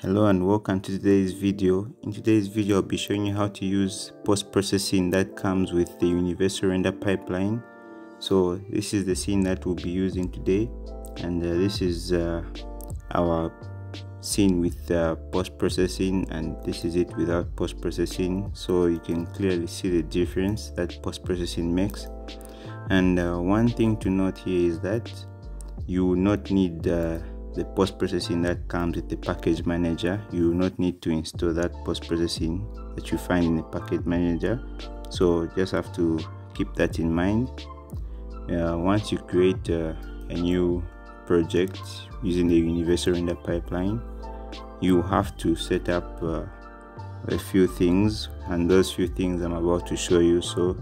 hello and welcome to today's video. In today's video i'll be showing you how to use post-processing that comes with the universal render pipeline. So this is the scene that we'll be using today and uh, this is uh, our scene with uh, post-processing and this is it without post-processing. So you can clearly see the difference that post-processing makes. And uh, one thing to note here is that you will not need uh, the post processing that comes with the package manager you will not need to install that post processing that you find in the package manager. So just have to keep that in mind. Uh, once you create uh, a new project using the universal render pipeline you have to set up uh, a few things and those few things i'm about to show you. So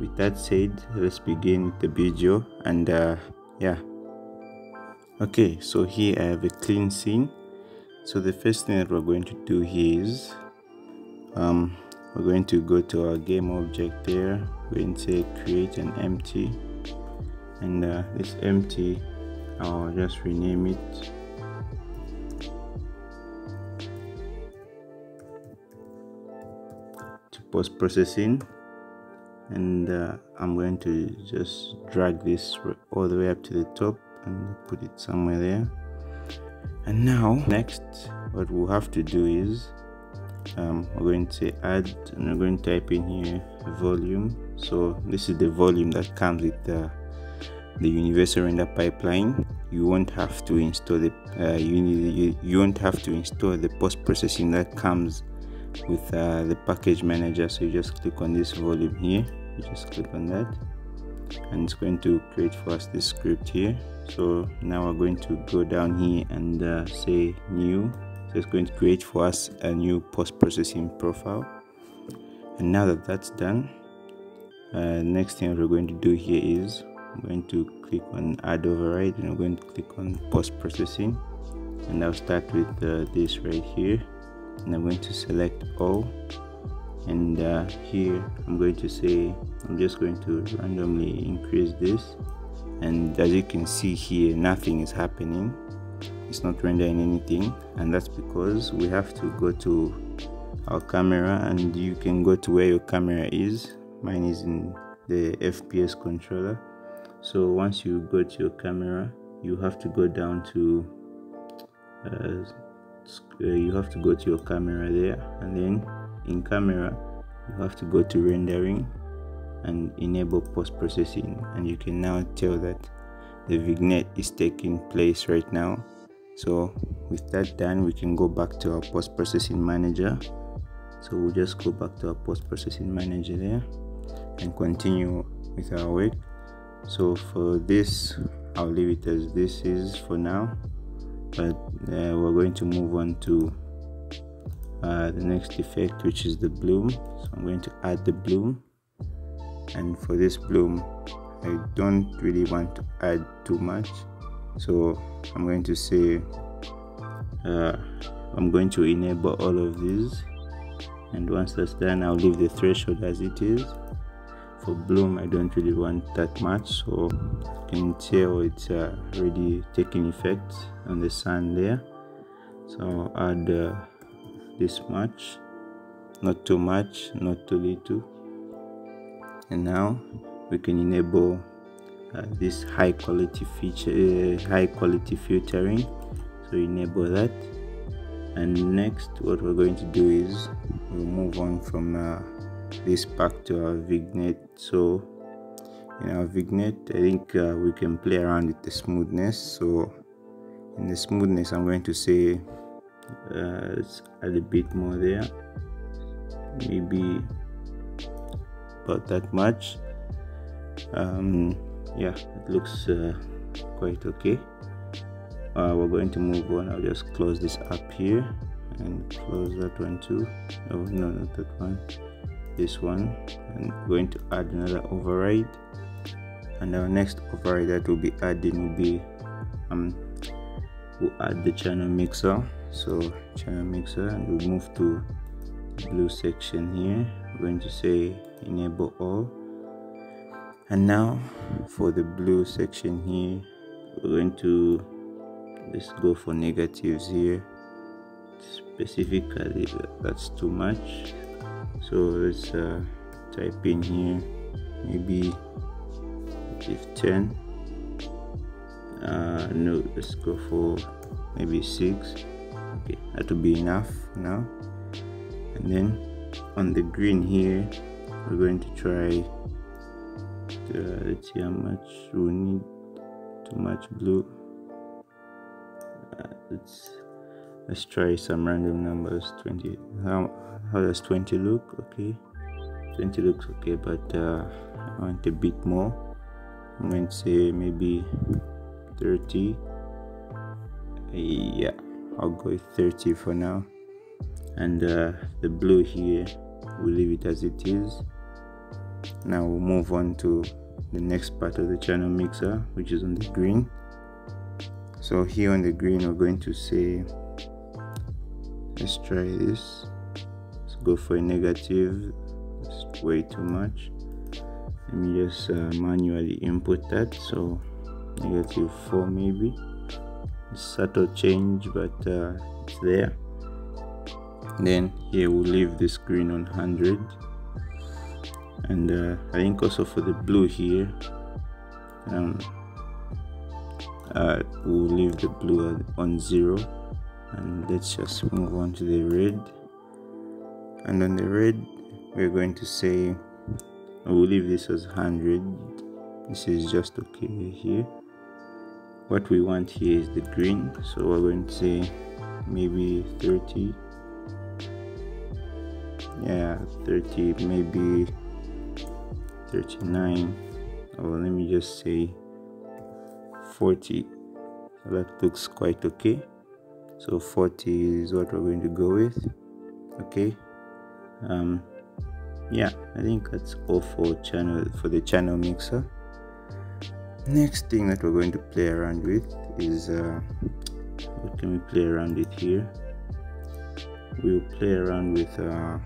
with that said let's begin the video and uh, yeah okay so here i have a clean scene. So the first thing that we're going to do here is um, we're going to go to our game object there. We're going to say create an empty. And uh, this empty I'll just rename it. To post processing. And uh, I'm going to just drag this all the way up to the top and put it somewhere there. And now next what we'll have to do is um, we're going to add and we're going to type in here volume. So this is the volume that comes with the, the universal render pipeline. You won't have to install the uh, you, need, you, you won't have to install the post-processing that comes with uh, the package manager. So you just click on this volume here. You just click on that. And it's going to create for us this script here so now we're going to go down here and uh, say new. So it's going to create for us a new post-processing profile. And now that that's done uh, next thing we're going to do here is I'm going to click on add override and I'm going to click on post-processing. And I'll start with uh, this right here. And I'm going to select all. And uh, here I'm going to say I'm just going to randomly increase this and as you can see here nothing is happening. It's not rendering anything. And that's because we have to go to our camera. And you can go to where your camera is. Mine is in the FPS controller. So once you go to your camera you have to go down to uh, you have to go to your camera there. And then in camera you have to go to rendering and enable post-processing. And you can now tell that the vignette is taking place right now. So with that done we can go back to our post-processing manager. So we'll just go back to our post-processing manager there and continue with our work. So for this i'll leave it as this is for now. But uh, we're going to move on to uh, the next effect which is the bloom. So i'm going to add the bloom and for this bloom I don't really want to add too much. So I'm going to say uh, I'm going to enable all of these. And once that's done I'll leave the threshold as it is. For bloom I don't really want that much. So you can tell it's uh, already taking effect on the sun there. So I'll add uh, this much. Not too much not too little and now we can enable uh, this high quality feature uh, high quality filtering. So enable that. And next what we're going to do is we'll move on from uh, this pack to our vignette. So in our vignette i think uh, we can play around with the smoothness. So in the smoothness i'm going to say uh, let's add a bit more there. Maybe about that much. Um, yeah it looks uh, quite okay. Uh, we're going to move on. I'll just close this up here and close that one too. Oh no not that one. This one. And going to add another override. And our next override that will be adding will be um we'll add the channel mixer. So channel mixer and we'll move to blue section here. We're going to say enable all and now for the blue section here we're going to let's go for negatives here. Specifically that's too much. So let's uh, type in here maybe if 10 uh, no let's go for maybe 6 okay that will be enough now. And then on the green here we're going to try to, let's see how much we need too much blue. Uh, let's let's try some random numbers 20 how, how does 20 look? Okay. 20 looks okay but uh, I want a bit more. I'm going to say maybe 30 yeah I'll go with 30 for now. And uh, the blue here we'll leave it as it is. Now we'll move on to the next part of the channel mixer which is on the green. So here on the green we're going to say let's try this. Let's go for a negative. It's way too much. Let me just uh, manually input that. So negative 4 maybe. Subtle change but uh, it's there then here we'll leave this green on 100 and uh, I think also for the blue here um, uh, we'll leave the blue on 0 and let's just move on to the red. And on the red we're going to say we'll leave this as 100 this is just okay here. What we want here is the green. So we're going to say maybe 30 yeah 30 maybe 39 or let me just say 40 that looks quite okay. So 40 is what we're going to go with okay? Um yeah i think that's all for channel for the channel mixer. Next thing that we're going to play around with is uh, what can we play around with here? We'll play around with uh,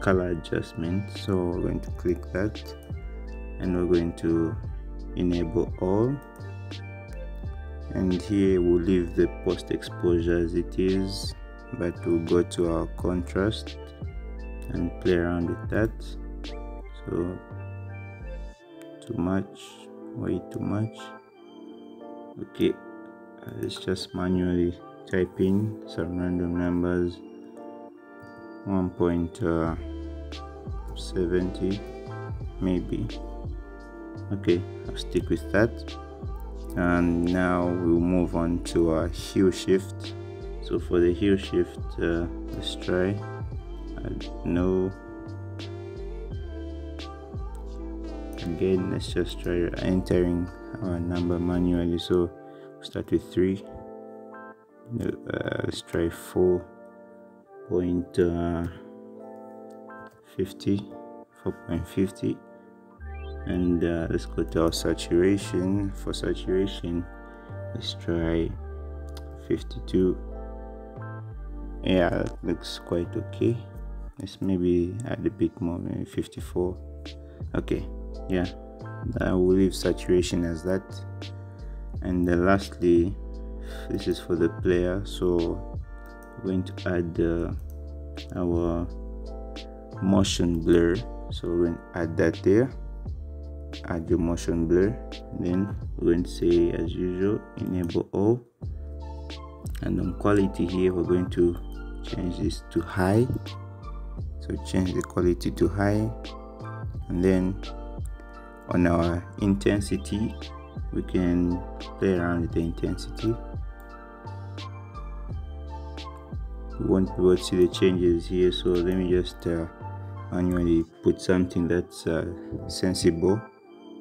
color adjustment. So we're going to click that and we're going to enable all. And here we'll leave the post exposure as it is but we'll go to our contrast and play around with that. So too much way too much. Okay uh, let's just manually type in some random numbers 1.70 uh, maybe. Okay I'll stick with that. And now we'll move on to our hue shift. So for the hue shift uh, let's try. No again let's just try entering our number manually. So start with 3 uh, let's try 4 point uh, 50 4.50 and uh, let's go to our saturation. For saturation let's try 52 yeah that looks quite okay. Let's maybe add a bit more maybe 54 okay yeah. I will leave saturation as that. And then lastly this is for the player. So going to add uh, our motion blur. So we're going to add that there. Add your motion blur. Then we're going to say as usual enable all. And on quality here we're going to change this to high. So change the quality to high. And then on our intensity we can play around with the intensity we won't be able to see the changes here so let me just uh, manually put something that's uh, sensible.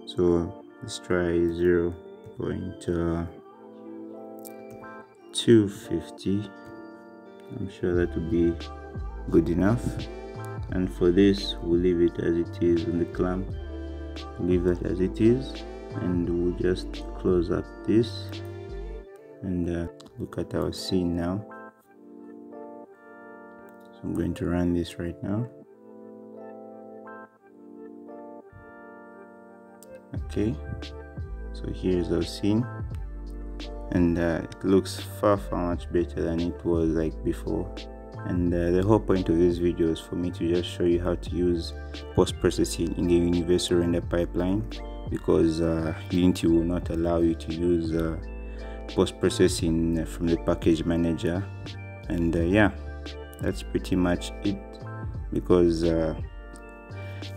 So let's try 0 0.250 I'm sure that would be good enough. And for this we'll leave it as it is on the clamp. Leave that as it is and we'll just close up this. And uh, look at our scene now I'm going to run this right now. Okay so here's our scene. And uh, it looks far far much better than it was like before. And uh, the whole point of this video is for me to just show you how to use post-processing in the universal render pipeline because uh, Unity will not allow you to use uh, post-processing from the package manager. And uh, yeah that's pretty much it because uh,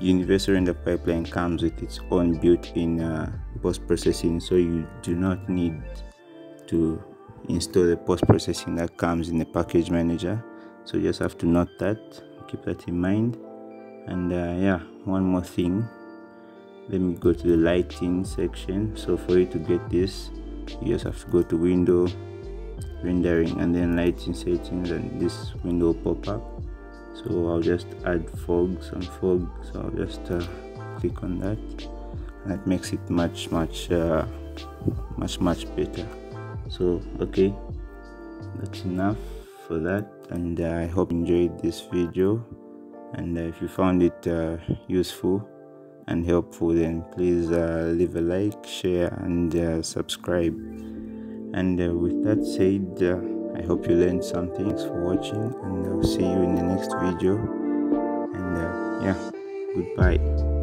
universal render pipeline comes with its own built-in uh, post-processing so you do not need to install the post-processing that comes in the package manager. So you just have to note that keep that in mind. And uh, yeah one more thing. Let me go to the lighting section. So for you to get this you just have to go to window rendering and then lighting settings and this window pop up. So I'll just add fog some fog so I'll just uh, click on that. And that makes it much much uh, much much better. So okay. That's enough for that. And uh, I hope you enjoyed this video. And if you found it uh, useful and helpful then please uh, leave a like share and uh, subscribe and uh, with that said uh, i hope you learned something thanks for watching and i'll see you in the next video. And uh, yeah goodbye